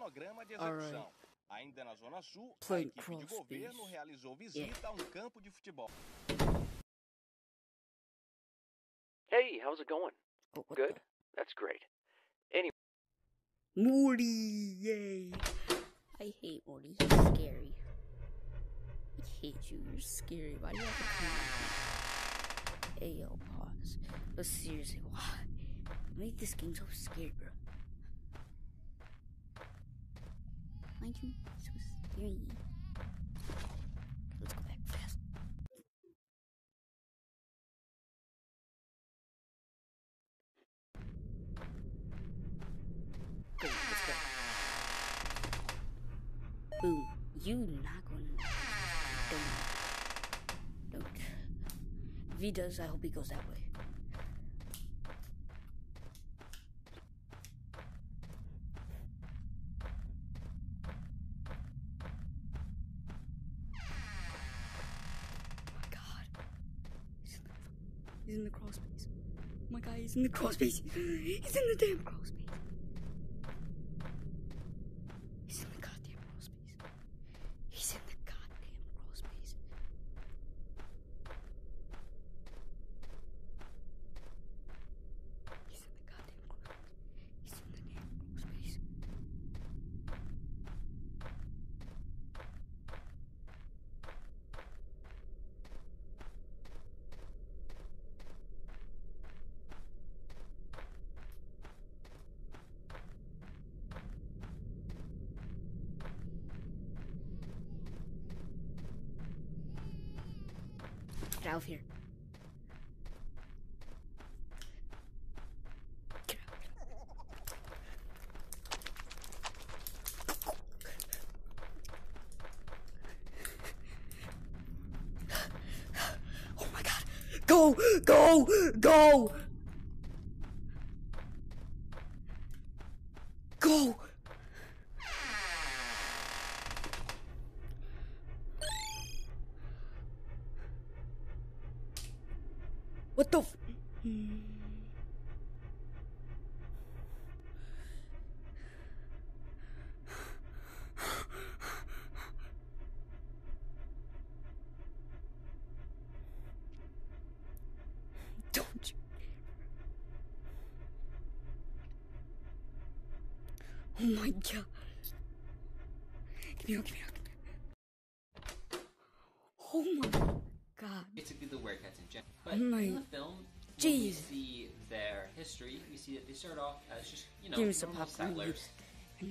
cronograma de Alright. execução. Ainda na Zona Sul, a Playing equipe de governo space. realizou visita a um campo de futebol. Hey, how's it going? Oh, what Good? That's great. the- Morty, yay! I hate Morty. He's scary. I hate you. You're scary. Why do you have to come at me? Hey, yo, pause. But seriously, why? Make this game so scary, bro. You so scary? Let's go back fast. Go, let's go. Boom. You not gonna. Don't. Don't. If he does, I hope he goes that way. He's in the crawl space. Oh my guy, he's in the crawl space. He's in the damn crawl space. He's in the goddamn crawl space. He's in the goddamn crawl space. He's in the goddamn crawl space. He's in the damn crawl space. Get out of here. Oh my god. Go! Go! Go! Go! What the f- Don't you Oh my god. Give me out, give me out. Oh my the werecats in general. But in the film, we see their history, we see that they start off as just, you know, Give me some popcorn. settlers. And